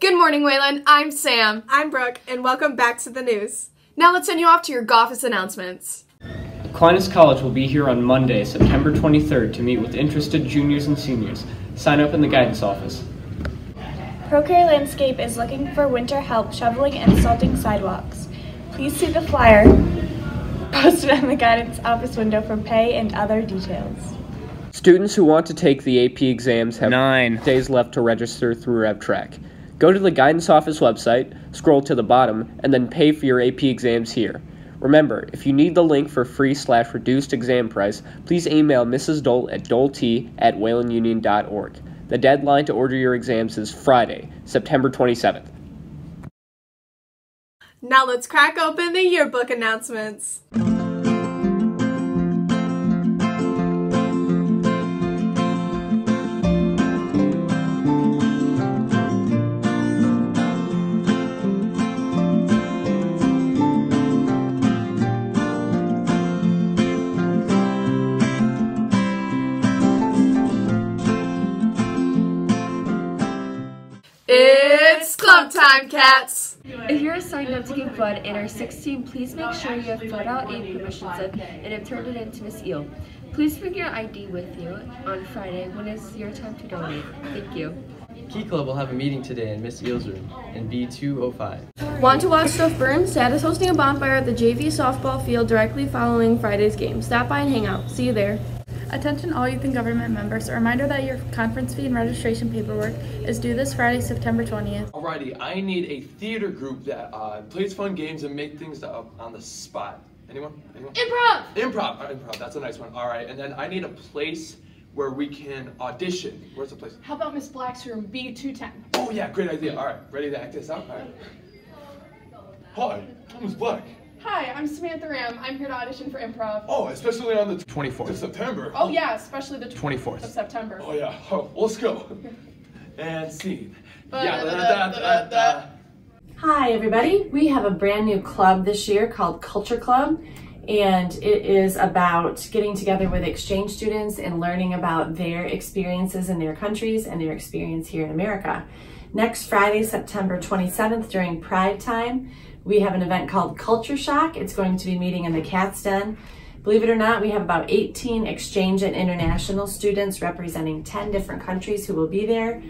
Good morning, Wayland. I'm Sam. I'm Brooke, and welcome back to the news. Now let's send you off to your Goffus announcements. Aquinas College will be here on Monday, September 23rd to meet with interested juniors and seniors. Sign up in the guidance office. Procare Landscape is looking for winter help shoveling and salting sidewalks. Please see the flyer posted on the guidance office window for pay and other details. Students who want to take the AP exams have nine days left to register through RevTrak. Go to the guidance office website, scroll to the bottom, and then pay for your AP exams here. Remember, if you need the link for free slash reduced exam price, please email Mrs. Dole at dolet at waylandunion.org. The deadline to order your exams is Friday, September 27th. Now let's crack open the yearbook announcements. Time, cats. If you're signed up to give blood and are 16, please make sure you have filled out a permission slip and have turned it in to Miss Eel. Please bring your ID with you on Friday when it's your time to donate. Thank you. Key Club will have a meeting today in Miss Eel's room in B205. Want to watch stuff burn? SAD is hosting a bonfire at the JV softball field directly following Friday's game. Stop by and hang out. See you there. Attention all youth and government members, a reminder that your conference fee and registration paperwork is due this Friday, September 20th. Alrighty, I need a theater group that uh, plays fun games and make things up on the spot. Anyone? Anyone? Improv! Improv! Uh, improv, that's a nice one. Alright, and then I need a place where we can audition. Where's the place? How about Miss Black's room, B210? Oh yeah, great idea. Alright, ready to act this out? Alright. Hi, I'm Miss Black. Hi, I'm Samantha Ram. I'm here to audition for improv. Oh, especially on the 24th of September. Oh, yeah, especially the 24th. of September. Oh yeah, oh, let's go. And scene. Yeah, da, da, Ba-da-da-da-da-da. da, da, da. Hi, everybody. We have a brand new club this year called Culture Club, and it is about getting together with exchange students and learning about their experiences in their countries and their experience here in America. Next Friday, September 27th, during Pride Time, we have an event called Culture Shock. It's going to be meeting in the Cat's Den. Believe it or not, we have about 18 exchange and international students representing 10 different countries who will be there,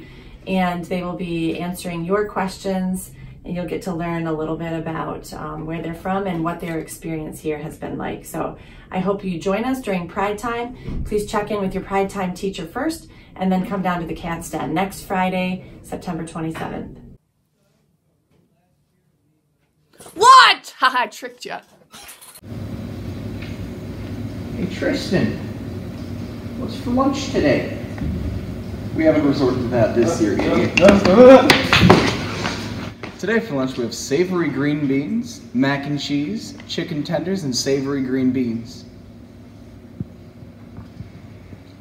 and they will be answering your questions and you'll get to learn a little bit about um, where they're from and what their experience here has been like. So I hope you join us during Pride Time. Please check in with your Pride Time teacher first and then come down to the Cat's Den next Friday, September 27th. What? Haha, I tricked you. Hey Tristan, what's for lunch today? We haven't resorted to that this year, idiot. Today for lunch we have savory green beans, mac and cheese, chicken tenders, and savory green beans.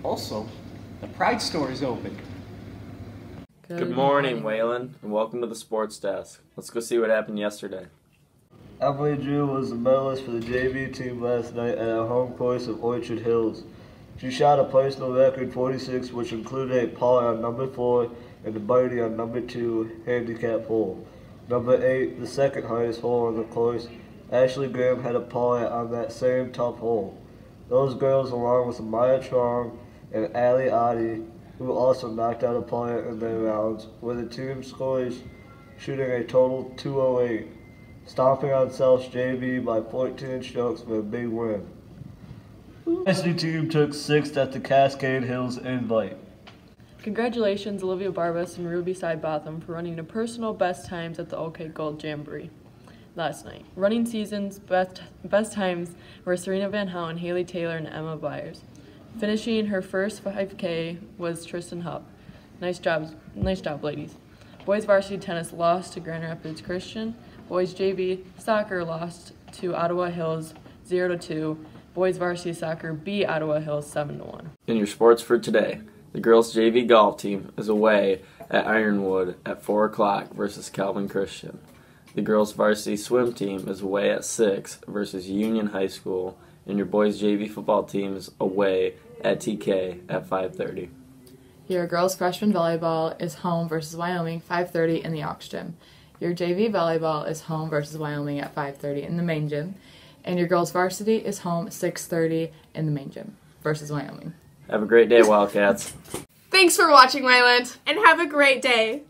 Also, the Pride store is open. Good morning, Wayland, and welcome to the sports desk. Let's go see what happened yesterday. Emily Drew was the medalist for the JV team last night at our home course of Orchard Hills. She shot a personal record 46, which included a par on number 4 and a birdie on number 2 handicap hole. Number 8, the second hardest hole on the course, Ashley Graham had a par on that same tough hole. Those girls, along with Maya Trong and Ali Adi, who also knocked out a par in their rounds, were the team scores, shooting a total 208 stomping on South JV by 14 strokes for a big win. Varsity team took sixth at the Cascade Hills Invite. Congratulations, Olivia Barbas and Ruby Sidebotham, for running the personal best times at the OK Gold Jamboree last night. Running season's best, best times were Serena Van Houten, Haley Taylor, and Emma Byers. Finishing her first 5K was Tristan Hupp. Nice job, nice job, ladies. Boys varsity tennis lost to Grand Rapids Christian. Boys JV soccer lost to Ottawa Hills 0 to 2. Boys varsity soccer beat Ottawa Hills 7 to 1. In your sports for today, the girls' JV golf team is away at Ironwood at 4 o'clock versus Calvin Christian. The girls' varsity swim team is away at 6 versus Union High School, and your boys' JV football team is away at TK at 5.30. Your girls' freshman volleyball is home versus Wyoming 5.30 in the Ox Gym. Your JV volleyball is home versus Wyoming at 5.30 in the main gym. And your girls' varsity is home 6.30 in the main gym versus Wyoming. Have a great day, Wildcats. Thanks for watching, Wayland, and have a great day.